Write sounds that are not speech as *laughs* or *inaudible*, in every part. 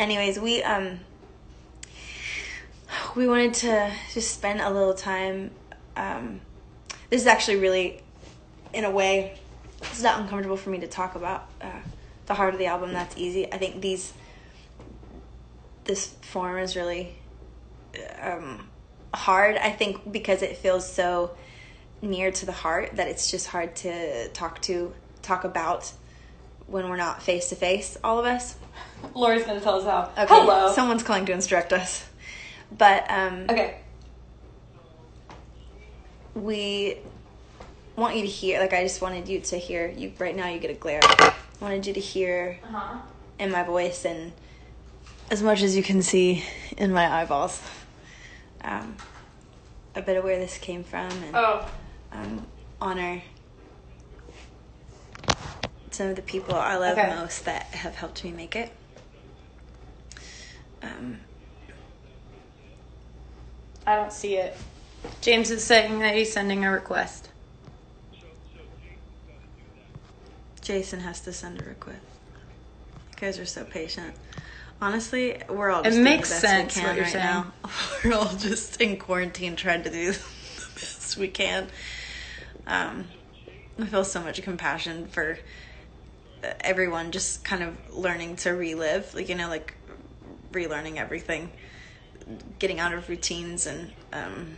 anyways, we um we wanted to just spend a little time. Um, this is actually really, in a way, it's not uncomfortable for me to talk about uh, the heart of the album. That's easy. I think these this form is really um, hard. I think because it feels so near to the heart that it's just hard to talk to talk about when we're not face to face. All of us. Lori's gonna tell us how. Okay. Hello. Someone's calling to instruct us. But um, okay. we want you to hear. Like I just wanted you to hear. You right now. You get a glare. I wanted you to hear Uh-huh. in my voice and as much as you can see in my eyeballs. Um, a bit of where this came from and Oh. um, honor some of the people I love Okay. most that have helped me make it. Um, I don't see it. James is saying that he's sending a request. Jason has to send a request. You guys are so patient. Honestly, we're all It just doing makes sense what you're right saying. now. *laughs* We're all just in quarantine trying to do *laughs* the best we can. Um, I feel so much compassion for everyone just kind of learning to relive, like you know, like relearning everything, getting out of routines and um,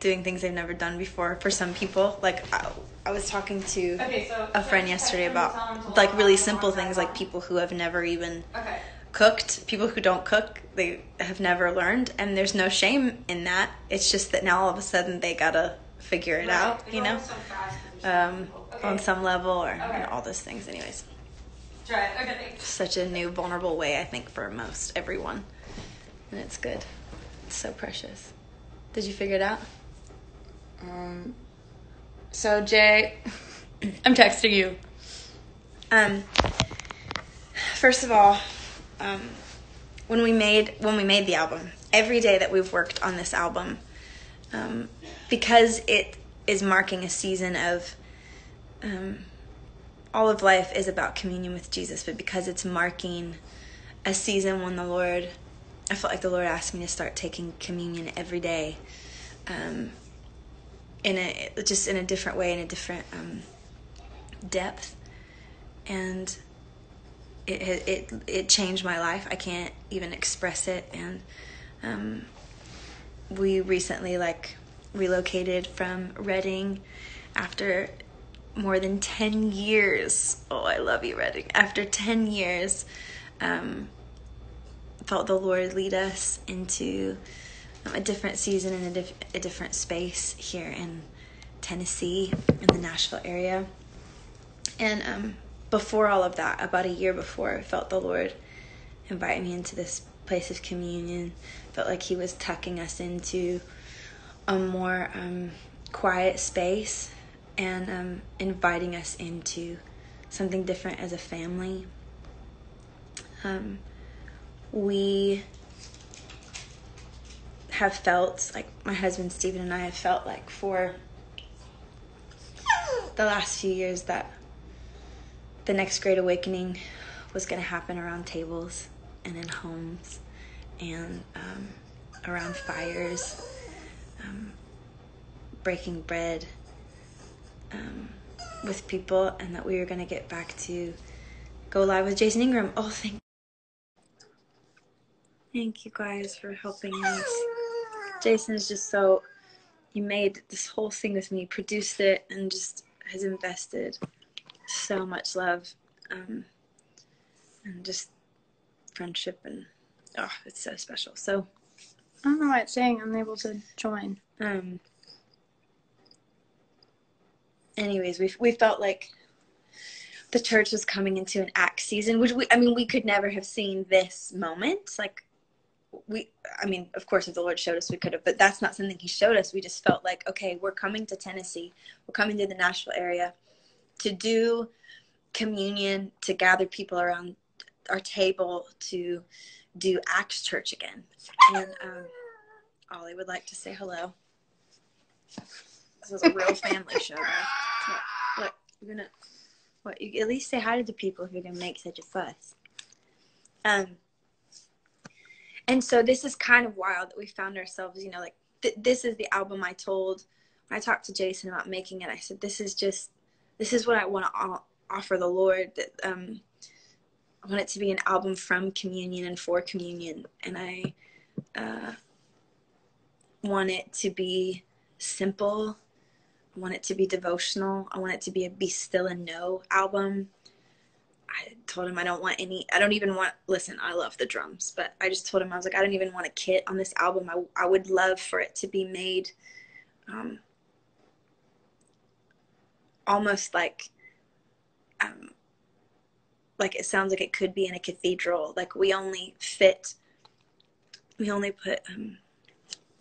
doing things they've never done before. For some people, like I, I was talking to Okay, so a friend yesterday about like really simple things, like people who have never even Okay. cooked, people who don't cook, they have never learned, and there's no shame in that. It's just that now all of a sudden they gotta figure it out, you know, um, on some level or you know, all those things. Anyways, Try it. Okay, thanks. such a new, vulnerable way, I think, for most everyone, and it's good. It's so precious. Did you figure it out? Um, so Jay, *laughs* I'm texting you. Um, first of all, um, when we made when we made the album, every day that we've worked on this album, um, because it is marking a season of um, all of life is about communion with Jesus, but because it's marking a season when the Lord, I felt like the Lord asked me to start taking communion every day, um, in a just in a different way, in a different um, depth, and it it it changed my life. I can't even express it, and um, we recently like relocated from Redding after more than 10 years. Oh, I love you, Redding. After 10 years, um, felt the Lord lead us into um, a different season and a, a different space here in Tennessee, in the Nashville area. And um, before all of that, about a year before, I felt the Lord invite me into this place of communion. Felt like He was tucking us into a more um, quiet space and um, inviting us into something different as a family. Um, we have felt like my husband Stephen and I have felt like for the last few years that the next great awakening was going to happen around tables and in homes and um, around fires, um, breaking bread um, with people, and that we were going to get back to go live with Jason Ingram. Oh, thank Thank you guys for helping us. *laughs* Jason is just so he made this whole thing with me, produced it, and just has invested so much love um, and just friendship and oh, it's so special. So I don't know why it's saying I'm able to join. um anyways we we felt like the church was coming into an act season which we i mean we could never have seen this moment. Like we i mean of course if the lord showed us we could have but that's not something he showed us. We just felt like okay we're coming to tennessee. We're coming to the nashville area to do communion to gather people around our table to do acts church again. And um ollie would like to say hello this is a real family show, right? Look, look, you're gonna What you at least say hi to the people who are gonna make such a fuss. Um, and so this is kind of wild that we found ourselves, you know, like th- this is the album I told when I talked to Jason about making it. I said, this is just, this is what I want to offer the Lord. That um, I want it to be an album from communion and for communion, and I uh, want it to be simple. I want it to be devotional. I want it to be a be still and know album. I told him I don't want any, I don't even want, listen, I love the drums, but I just told him, I was like, I don't even want a kit on this album. I, I would love for it to be made um, almost like, um, like it sounds like it could be in a cathedral. Like we only fit, we only put um,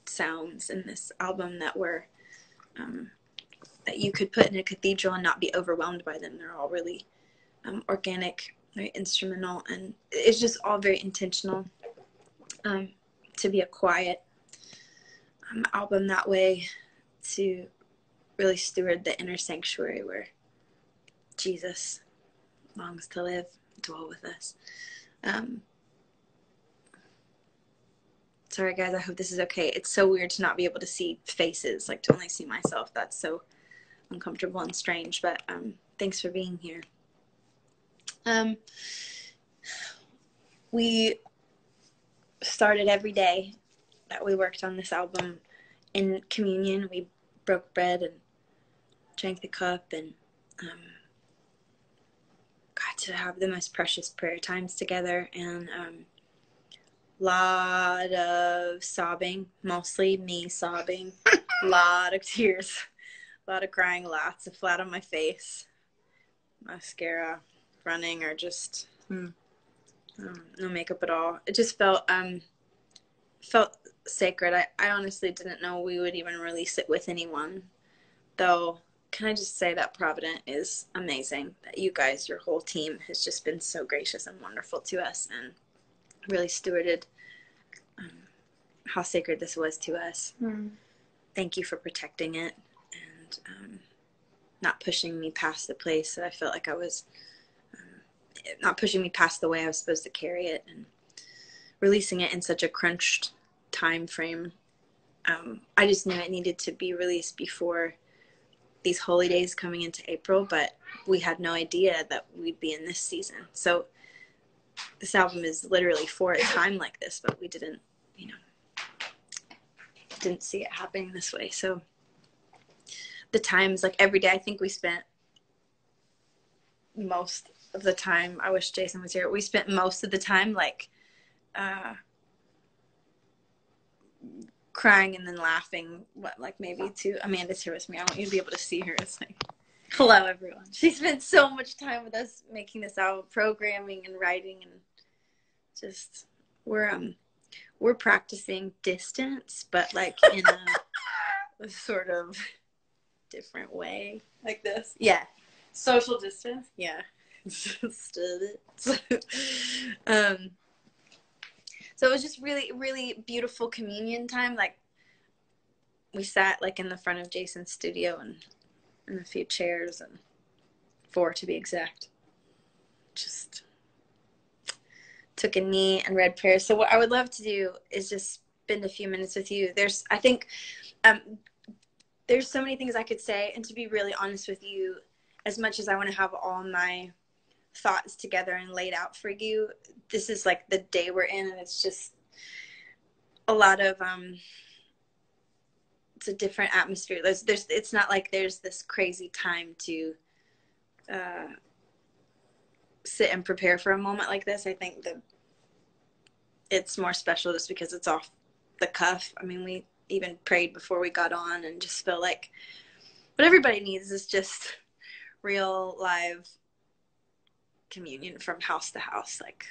sounds in this album that were, um, that you could put in a cathedral and not be overwhelmed by them. They're all really um, organic, very instrumental, and it's just all very intentional um, to be a quiet um, album that way to really steward the inner sanctuary where Jesus longs to live, dwell with us. Um, sorry, guys, I hope this is okay. It's so weird to not be able to see faces, like to only see myself. That's so uncomfortable and strange, but um, thanks for being here. Um, we started every day that we worked on this album in communion. We broke bread and drank the cup and um, got to have the most precious prayer times together and um, lot of sobbing, mostly me sobbing, a *laughs* lot of tears, a lot of crying, lots of flat on my face, mascara, running or just hmm, um, no makeup at all. It just felt um felt sacred. I, I honestly didn't know we would even release it with anyone. Though can I just say that Provident is amazing. That you guys, your whole team, has just been so gracious and wonderful to us and really stewarded um, how sacred this was to us. Mm. Thank you for protecting it um, not pushing me past the place that I felt like I was not pushing me past the way I was supposed to carry it and releasing it in such a crunched time frame. Um, I just knew it needed to be released before these holy days coming into April, but we had no idea that we'd be in this season. So this album is literally for a time like this, but we didn't, you know, didn't see it happening this way. So the times, like every day, I think we spent most of the time i wish jason was here we spent most of the time like uh crying and then laughing what like maybe two amanda's here with me. I want you to be able to see her. It's like hello everyone. She spent so much time with us making this out programming and writing and just we're um we're practicing distance but like in a, a *laughs* sort of different way like this yeah social distance yeah *laughs* *laughs* um, so it was just really, really beautiful communion time. Like we sat like in the front of Jason's studio and in a few chairs and four to be exact. Just took a knee and read prayers. So what I would love to do is just spend a few minutes with you. There's, I think, um, there's so many things I could say, and to be really honest with you, as much as I want to have all my thoughts together and laid out for you this is like the day we're in and it's just a lot of um it's a different atmosphere. There's there's it's not like there's this crazy time to uh sit and prepare for a moment like this. I think that it's more special just because it's off the cuff. I mean we even prayed before we got on and just feel like what everybody needs is just real live communion from house to house like